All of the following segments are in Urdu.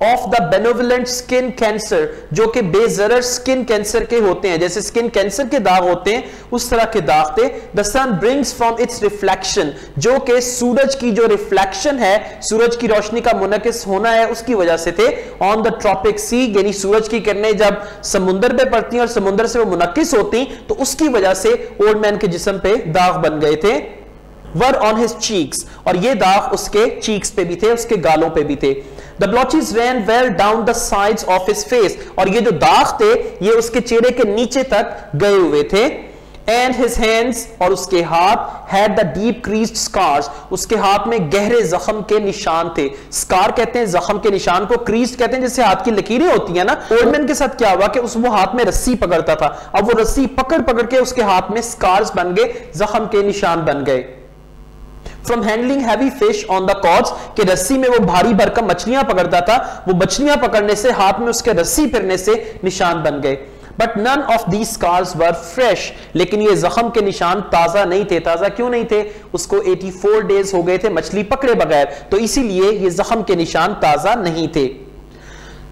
آف دا بینوولنٹ سکن کینسر جو کہ بے ضرر سکن کینسر کے ہوتے ہیں۔ جیسے سکن کینسر کے داغ ہوتے ہیں، اس طرح کے داغ تھے the sun brings from its reflection جو کہ سورج کی جو ریفلیکشن ہے، سورج کی روشنی کا منعکس ہونا ہے، اس کی وجہ سے تھے آن دا ٹراپک سی یعنی سورج کی کرنیں جب سمندر پہ پڑتی ہیں اور سمندر سے وہ منعکس ہوتی تو اس کی وجہ سے اولڈ مین کے جسم پہ داغ بن گئے تھے۔ ور آن ہز چیکس، اور یہ داغ اس کے چیکس پہ بھی تھے، اس کے گالوں پہ بھی تھے۔ The blotches ran well down the sides of his face اور یہ جو داغ تھے، یہ اس کے چہرے کے نیچے تک گئے ہوئے تھے۔ اینڈ ہز ہینڈز اور اس کے ہاتھ ہیڈ دا ڈیپ کریزڈ سکارز اس کے ہاتھ میں گہرے زخم کے نشان تھے۔ سکار کہتے ہیں، زخم کے نشان کو کریزڈ کہتے ہیں جیسے ہاتھ کی لکیریں ہوتی ہیں نا۔ اولڈ مین کے ساتھ کیا ہوا کہ اس وہ ہاتھ میں رسی پکڑتا تھا۔ اب وہ رسی پکڑ پکڑ کے اس کے ہاتھ میں سکارز بن گئے، زخم کے نشان بن گئے۔ From handling heavy fish on the cords کہ رسی میں وہ بھاری بھرکم مچھلیاں پکڑتا تھا، وہ مچھلیاں پکڑنے سے، ہاتھ میں اس کے رسی پھرنے سے نشان بن گئے۔ But none of these scars were fresh لیکن یہ زخم کے نشان تازہ نہیں تھے۔ تازہ کیوں نہیں تھے؟ اس کو 84 ڈیز ہو گئے تھے مچھلی پکڑے بغیر۔ تو اسی لیے یہ زخم کے نشان تازہ نہیں تھے۔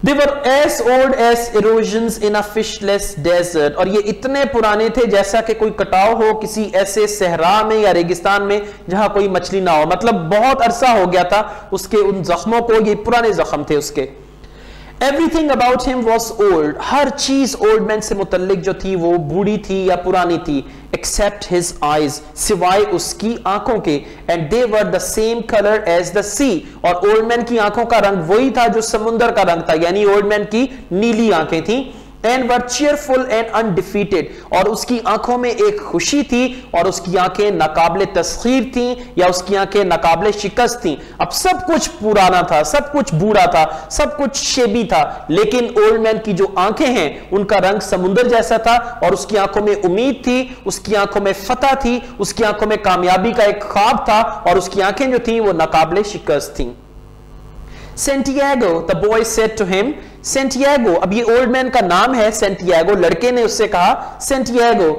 They were as old as erosions in a fishless desert. اور یہ اتنے پرانے تھے جیسا کہ کوئی کٹاؤ ہو کسی ایسے صحرا میں یا ریگستان میں جہاں کوئی مچھلی نہ ہو. مطلب بہت عرصہ ہو گیا تھا اس کے ان زخموں کو. یہ پرانے زخم تھے اس کے. Everything about him was old ہر چیز اولڈ مین سے متعلق جو تھی وہ بوڑھی تھی یا پرانی تھی ایکسپٹ ہز آئیز سوائے اس کی آنکھوں کے. And they were the same colour as the sea اور اولڈ مین کی آنکھوں کا رنگ وہی تھا جو سمندر کا رنگ تھا. یعنی اولڈ مین کی نیلی آنکھیں تھیں. And were cheerful and undefeated. اور اس کی آنکھوں میں ایک خوشی تھی اور اس کی آنکھیں ناقابل تسخیر تھیں یا اس کی آنکھیں ناقابل شکست تھیں. اب سب کچھ پرانا تھا، سب کچھ بوڑھا تھا، سب کچھ شیبی تھا، لیکن اولڈ مین کی جو آنکھیں ہیں، ان کا رنگ سمندر جیسا تھا اور اس کی آنکھوں میں امید تھی، اس کی آنکھوں میں فتح تھی، اس کی آنکھوں میں کامیابی کا ایک خواب تھا اور اس کی آنکھیں جو تھیں وہ ناقابل شکست تھیں۔ Santiago the boy said to him Santiago اب یہ اولڈ مین کا نام ہے سینٹیاگو لڑکے نے اس سے کہا Santiago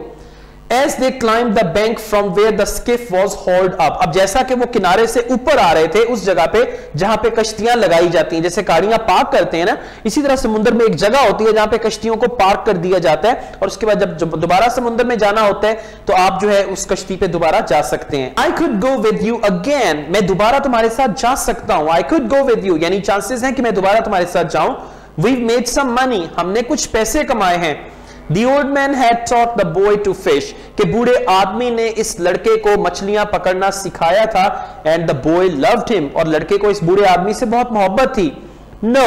as they climbed the bank from where the skiff was hauled up. اب جیسا کہ وہ کنارے سے اوپر آ رہے تھے، اس جگہ پہ جہاں پہ کشتیاں لگائی جاتی ہیں، جیسے کاریاں پارک کرتے ہیں نا، اسی طرح سمندر میں ایک جگہ ہوتی ہے جہاں پہ کشتیوں کو پارک کر دیا جاتا ہے، اور اس کے بعد جب دوبارہ سمندر میں جانا ہوتا ہے، تو آپ جو ہے اس کشتی پہ دوبارہ جا سکتے ہیں۔ I could go with you again. میں دوبارہ تمہارے ساتھ جا سکتا ہوں۔ I could go with you. یعنی چانسز ہیں کہ میں دوبارہ تمہارے ساتھ جاؤں۔ We've made some money ہم نے کچھ پیسے کمائے ہیں The old man had taught the boy to fish کہ بوڑے آدمی نے اس لڑکے کو مچھلیاں پکڑنا سکھایا تھا and the boy loved him اور لڑکے کو اس بوڑے آدمی سے بہت محبت تھی No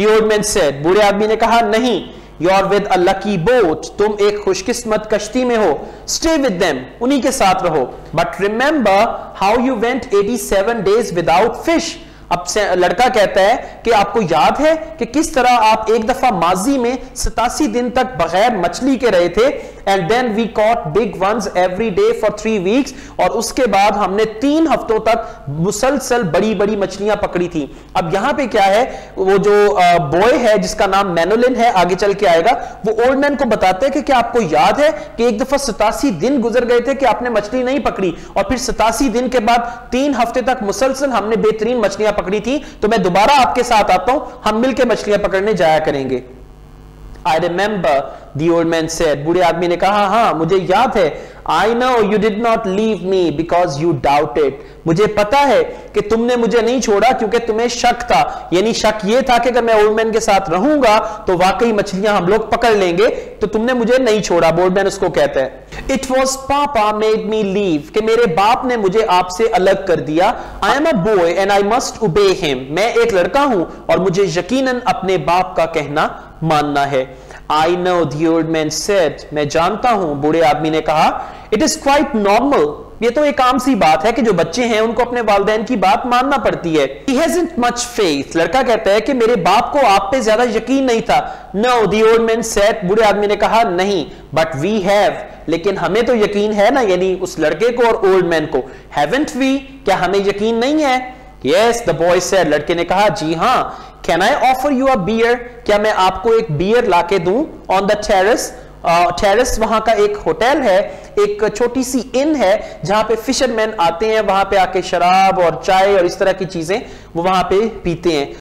the old man said بوڑے آدمی نے کہا نہیں You're with a lucky boat تم ایک خوش قسمت کشتی میں ہو Stay with them انہی کے ساتھ رہو But remember how you went 87 days without fish اب سے لڑکا کہتا ہے کہ آپ کو یاد ہے کہ کس طرح آپ ایک دفعہ ماضی میں ستاسی دن تک بغیر مچھلی کے رہے تھے and then we caught big ones every day for three weeks اور اس کے بعد ہم نے تین ہفتوں تک مسلسل بڑی بڑی مچھلیاں پکڑی تھی اب یہاں پہ کیا ہے؟ وہ جو بوئے ہے جس کا نام مینولن ہے، آگے چل کے آئے گا۔ وہ اولڈ مین کو بتاتے ہیں کہ کیا آپ کو یاد ہے کہ ایک دفعہ ستاسی دن گزر گئے تھے کہ آپ نے مچھلی نہیں پکڑی اور پھر ستاسی دن کے بعد تین ہفتے تک مسلسل ہم نے بہترین مچھلیاں پکڑی تھی تو میں دوبارہ آپ کے ساتھ آتا ہوں، ہم مل کے مچھلیاں پکڑنے جایا کریں گے۔ I remember the old man said بڑے آدمی نے کہا ہاں مجھے یاد ہے I know you did not leave me because you doubted. مجھے پتا ہے کہ تم نے مجھے نہیں چھوڑا کیونکہ تمہیں شک تھا یعنی شک یہ تھا کہ اگر میں اولڈ مین کے ساتھ رہوں گا تو واقعی مچھلیاں ہم لوگ پکڑ لیں گے تو تم نے مجھے نہیں چھوڑا اولڈ مین اس کو کہتا ہے It was Papa made me leave کہ میرے باپ نے مجھے آپ سے الگ کر دیا I am a boy and I must obey him. میں ایک لڑکا ہوں اور مجھے یقیناً اپنے باپ کا کہنا ماننا ہے I know the old man said میں جانتا ہوں بوڑے آدمی نے کہا It is quite normal. یہ تو ایک عام سی بات ہے کہ جو بچے ہیں ان کو اپنے والدین کی بات ماننا پڑتی ہے He hasn't much faith. لڑکا کہتا ہے کہ میرے باپ کو آپ پہ زیادہ یقین نہیں تھا No the old man said بوڑے آدمی نے کہا نہیں But we have. لیکن ہمیں تو یقین ہے نا یعنی اس لڑکے کو اور اولڈ مین کو Haven't we? کیا ہمیں یقین نہیں ہے Yes the boy said لڑکے نے کہا جی ہاں Can I offer you a beer? کیا میں آپ کو ایک بیئر لا کے دوں on the terrace? ٹیرس وہاں کا ایک ہوٹل ہے، ایک چھوٹی سی ان ہے، جہاں پہ فشر مین آتے ہیں، وہاں پہ آ کے شراب اور چائے اور اس طرح کی چیزیں وہ وہاں پہ پیتے ہیں۔